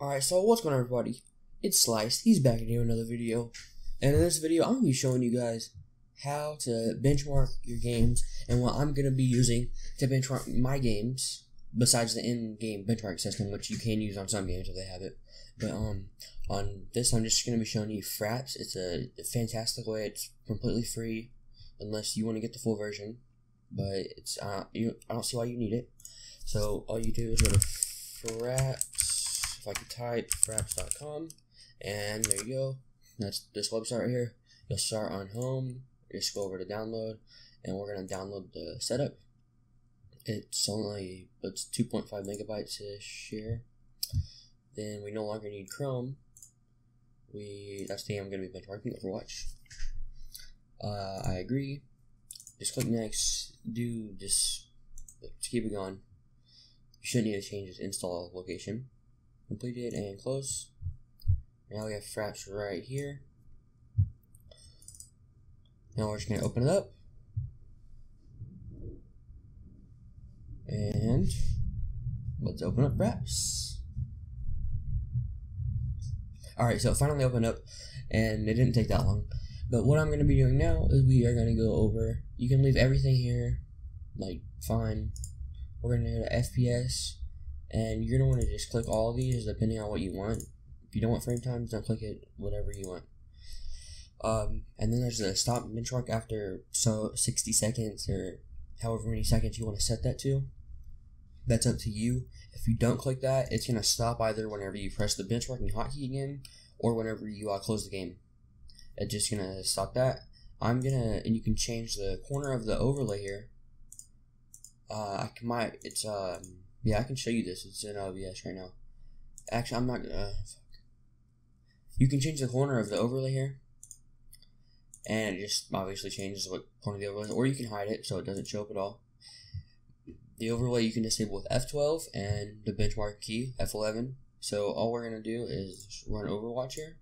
Alright, so what's going on everybody? It's Slice, he's back here with another video. And in this video, I'm going to be showing you guys how to benchmark your games and what I'm going to be using to benchmark my games, besides the in-game benchmark system, which you can use on some games if they have it. But um, on this, I'm just going to be showing you Fraps. It's a fantastic way. It's completely free, unless you want to get the full version. But it's uh, you, I don't see why you need it. So all you do is go to Fraps. If I could type fraps.com, and there you go. That's this website right here. You'll start on home. you just go over to download, and we're gonna download the setup. It's only it's 2.5 megabytes ish here. Then we no longer need Chrome. We that's the thing I'm gonna be benchmarking Overwatch. Uh, I agree. Just click next. Do just to keep it going. You shouldn't need to change its install location. Complete it and close. Now we have Fraps right here. Now we're just going to open it up. And let's open up Fraps. Alright, so finally opened up and it didn't take that long. But what I'm going to be doing now is we are going to go over, you can leave everything here, like fine. We're going to go to FPS and you're going to want to just click all of these depending on what you want. If you don't want frame times, don't click it, whatever you want. Um, and then there's the stop benchmark after so 60 seconds or however many seconds you want to set that to. That's up to you. If you don't click that, it's going to stop either whenever you press the benchmarking hotkey again or whenever you uh, close the game. It's just going to stop that. I'm going to, and you can change the corner of the overlay here. Uh, I might, it's, um, yeah, I can show you this. It's in OBS right now. Actually, I'm not, gonna uh, you can change the corner of the overlay here and it just obviously changes what corner the overlay is, or you can hide it so it doesn't show up at all. The overlay you can disable with F12 and the benchmark key F11. So all we're gonna do is run Overwatch here.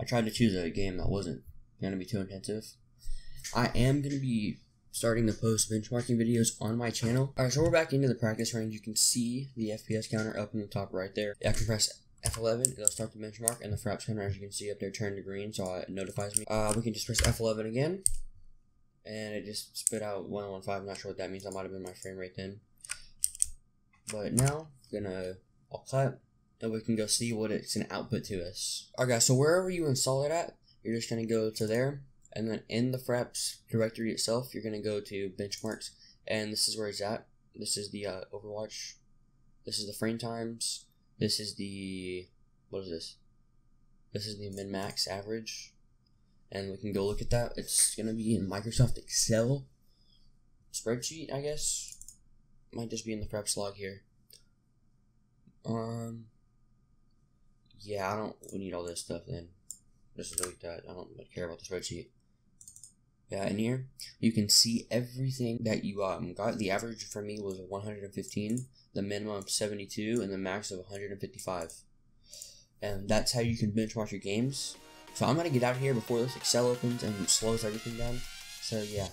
I tried to choose a game that wasn't gonna be too intensive. I am gonna be starting to post benchmarking videos on my channel. Alright, so we're back into the practice range. You can see the FPS counter up in the top right there. I can press F11, it'll start the benchmark, and the fraps counter, as you can see up there, turned to green, so it notifies me. Uh, we can just press F11 again, and it just spit out 115. I'm not sure what that means. That might have been my frame rate then. But now, gonna I'll cut, and we can go see what it's gonna output to us. Alright, guys. So wherever you install it at, you're just gonna go to there, and then in the Fraps directory itself, you're gonna go to benchmarks, and this is where it's at. This is the uh, Overwatch. This is the frame times this is the what is this? This is the min max average, and we can go look at that. It's gonna be in Microsoft Excel spreadsheet, I guess. Might just be in the Fraps log here. Um. Yeah, I don't we need all this stuff then. Just delete that. I don't care about the spreadsheet. Yeah, in here you can see everything that you um got. The average for me was 115 the minimum of 72 and the max of 155. And that's how you can benchmark your games. So I'm gonna get out of here before this Excel opens and slows everything down. So yeah.